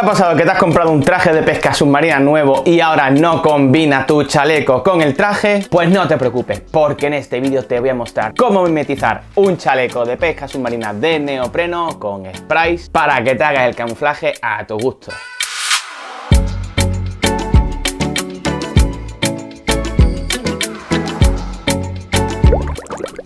ha pasado que te has comprado un traje de pesca submarina nuevo y ahora no combina tu chaleco con el traje? Pues no te preocupes, porque en este vídeo te voy a mostrar cómo mimetizar un chaleco de pesca submarina de neopreno con sprays para que te hagas el camuflaje a tu gusto.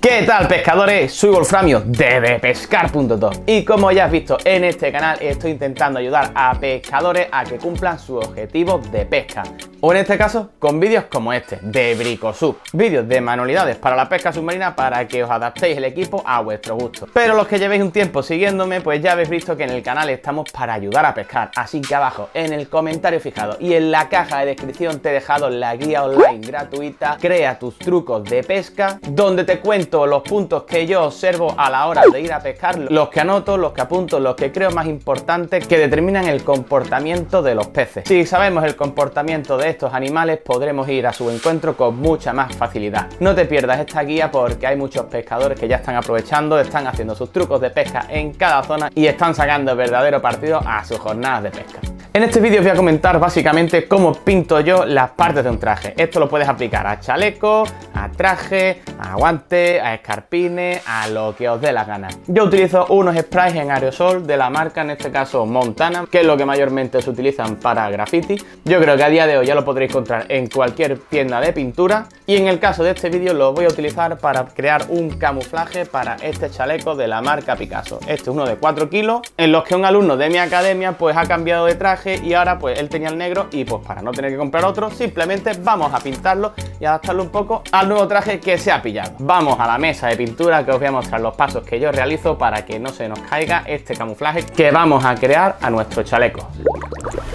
¿Qué tal pescadores? Soy Wolframio de Bepescar.to y como ya has visto en este canal estoy intentando ayudar a pescadores a que cumplan sus objetivos de pesca o en este caso con vídeos como este de Bricosub, vídeos de manualidades para la pesca submarina para que os adaptéis el equipo a vuestro gusto. Pero los que llevéis un tiempo siguiéndome pues ya habéis visto que en el canal estamos para ayudar a pescar, así que abajo en el comentario fijado y en la caja de descripción te he dejado la guía online gratuita Crea tus trucos de pesca donde te cuento los puntos que yo observo a la hora de ir a pescar, los que anoto, los que apunto, los que creo más importantes que determinan el comportamiento de los peces. Si sabemos el comportamiento de estos animales, podremos ir a su encuentro con mucha más facilidad. No te pierdas esta guía porque hay muchos pescadores que ya están aprovechando, están haciendo sus trucos de pesca en cada zona y están sacando verdadero partido a sus jornadas de pesca. En este vídeo os voy a comentar básicamente cómo pinto yo las partes de un traje. Esto lo puedes aplicar a chaleco, traje, a guante, a escarpines, a lo que os dé la gana. Yo utilizo unos sprays en aerosol de la marca, en este caso Montana, que es lo que mayormente se utilizan para graffiti. Yo creo que a día de hoy ya lo podréis encontrar en cualquier tienda de pintura. Y en el caso de este vídeo lo voy a utilizar para crear un camuflaje para este chaleco de la marca Picasso. Este es uno de 4 kilos, en los que un alumno de mi academia pues ha cambiado de traje y ahora pues él tenía el negro y pues para no tener que comprar otro simplemente vamos a pintarlo y adaptarlo un poco al nuevo traje que se ha pillado. Vamos a la mesa de pintura que os voy a mostrar los pasos que yo realizo para que no se nos caiga este camuflaje que vamos a crear a nuestro chaleco.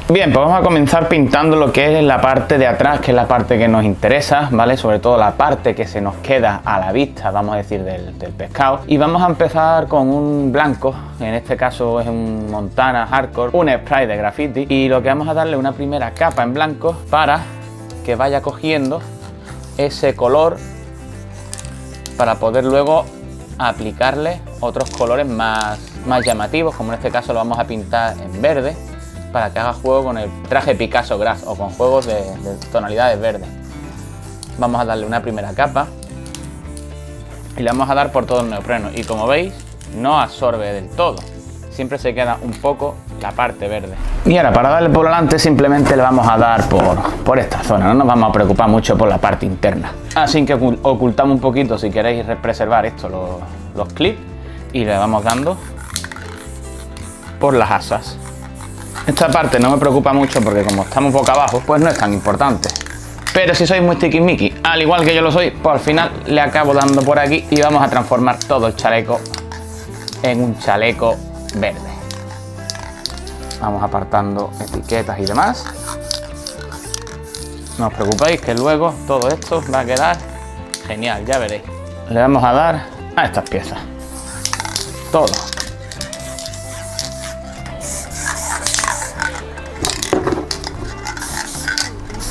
Bien, pues vamos a comenzar pintando lo que es la parte de atrás, que es la parte que nos interesa, ¿vale? Sobre todo la parte que se nos queda a la vista, vamos a decir, del, pescado. Y vamos a empezar con un blanco, en este caso es un Montana Hardcore, un spray de graffiti. Y lo que vamos a darle una primera capa en blanco para que vaya cogiendo ese color para poder luego aplicarle otros colores más, más llamativos, como en este caso lo vamos a pintar en verde para que haga juego con el traje Picasso Grass o con juegos de, tonalidades verdes. Vamos a darle una primera capa y le vamos a dar por todo el neopreno y como veis no absorbe del todo, siempre se queda un poco la parte verde. Y ahora para darle por delante simplemente le vamos a dar por, por esta zona, no nos vamos a preocupar mucho por la parte interna. Así que ocultamos un poquito si queréis preservar esto, los, clips y le vamos dando por las asas. Esta parte no me preocupa mucho porque como estamos boca abajo, pues no es tan importante. Pero si sois muy tiquismiqui, al igual que yo lo soy, al final le acabo dando por aquí y vamos a transformar todo el chaleco en un chaleco verde. Vamos apartando etiquetas y demás. No os preocupéis que luego todo esto va a quedar genial, ya veréis. Le vamos a dar a estas piezas. Todo.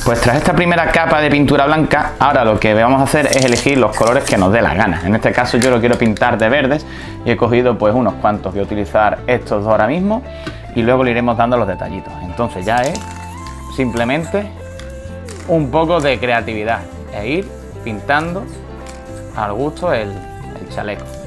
Pues tras esta primera capa de pintura blanca, ahora lo que vamos a hacer es elegir los colores que nos dé la gana. En este caso yo lo quiero pintar de verdes y he cogido pues unos cuantos. Voy a utilizar estos dos ahora mismo y luego le iremos dando los detallitos. Entonces ya es simplemente un poco de creatividad e ir pintando al gusto el, el chaleco.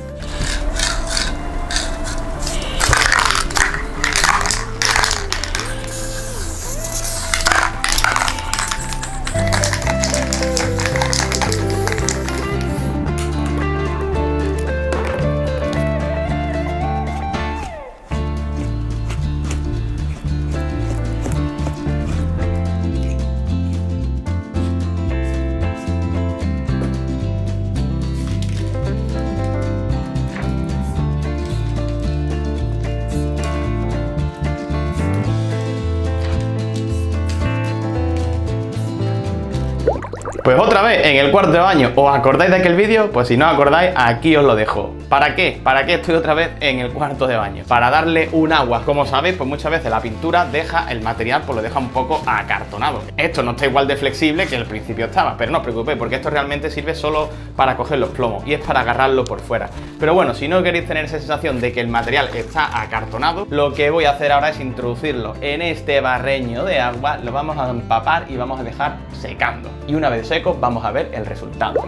Pues otra vez, en el cuarto de baño, ¿os acordáis de aquel vídeo? Pues si no acordáis, aquí os lo dejo. ¿Para qué? ¿Para qué estoy otra vez en el cuarto de baño? Para darle un agua. Como sabéis, pues muchas veces la pintura deja el material, pues lo deja un poco acartonado. Esto no está igual de flexible que al principio estaba, pero no os preocupéis, porque esto realmente sirve solo para coger los plomos y es para agarrarlo por fuera. Pero bueno, si no queréis tener esa sensación de que el material está acartonado, lo que voy a hacer ahora es introducirlo en este barreño de agua, lo vamos a empapar y vamos a dejar secando. Y una vez seco, vamos a ver el resultado.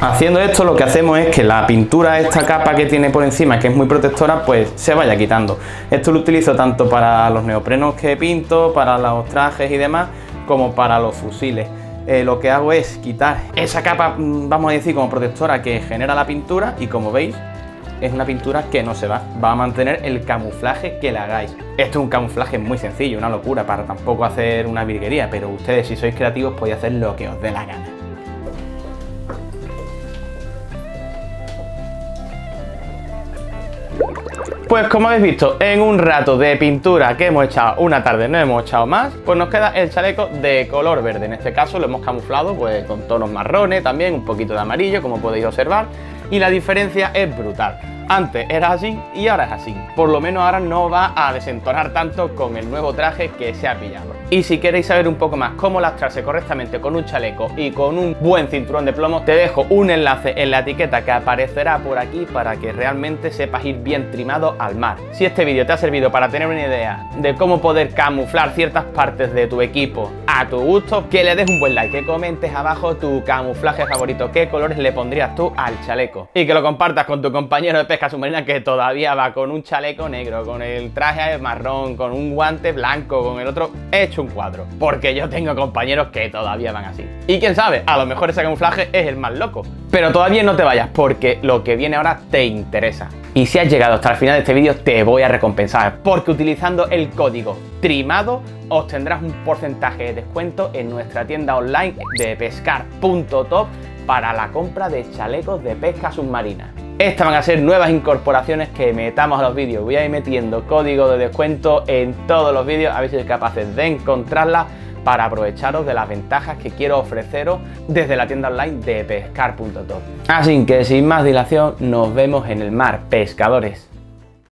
Haciendo esto lo que hacemos es que la pintura, esta capa que tiene por encima, que es muy protectora, pues se vaya quitando. Esto lo utilizo tanto para los neoprenos que pinto, para los trajes y demás, como para los fusiles. Eh, lo que hago es quitar esa capa, mm, vamos a decir, como protectora que genera la pintura y como veis, es una pintura que no se va, va a mantener el camuflaje que le hagáis. Esto es un camuflaje muy sencillo, una locura, para tampoco hacer una virguería, pero ustedes si sois creativos podéis hacer lo que os dé la gana. Pues como habéis visto, en un rato de pintura que hemos echado una tarde, no hemos echado más, pues nos queda el chaleco de color verde. En este caso lo hemos camuflado pues con tonos marrones, también un poquito de amarillo, como podéis observar. Y la diferencia es brutal. Antes era así y ahora es así. Por lo menos ahora no va a desentonar tanto con el nuevo traje que se ha pillado. Y si queréis saber un poco más cómo lastrarse correctamente con un chaleco y con un buen cinturón de plomo, te dejo un enlace en la etiqueta que aparecerá por aquí para que realmente sepas ir bien trimado al mar. Si este vídeo te ha servido para tener una idea de cómo poder camuflar ciertas partes de tu equipo a tu gusto, que le des un buen like, que comentes abajo tu camuflaje favorito, qué colores le pondrías tú al chaleco y que lo compartas con tu compañero de pesca submarina que todavía va con un chaleco negro, con el traje marrón, con un guante blanco, con el otro hecho un cuadro, porque yo tengo compañeros que todavía van así. Y quién sabe, a lo mejor ese camuflaje es el más loco. Pero todavía no te vayas porque lo que viene ahora te interesa. Y si has llegado hasta el final de este vídeo te voy a recompensar porque utilizando el código TRIMADO obtendrás un porcentaje de descuento en nuestra tienda online de pescar.top para la compra de chalecos de pesca submarina. Estas van a ser nuevas incorporaciones que metamos a los vídeos. Voy a ir metiendo código de descuento en todos los vídeos a ver si sois capaces de encontrarlas para aprovecharos de las ventajas que quiero ofreceros desde la tienda online de pescar.top. Así que sin más dilación, nos vemos en el mar, pescadores.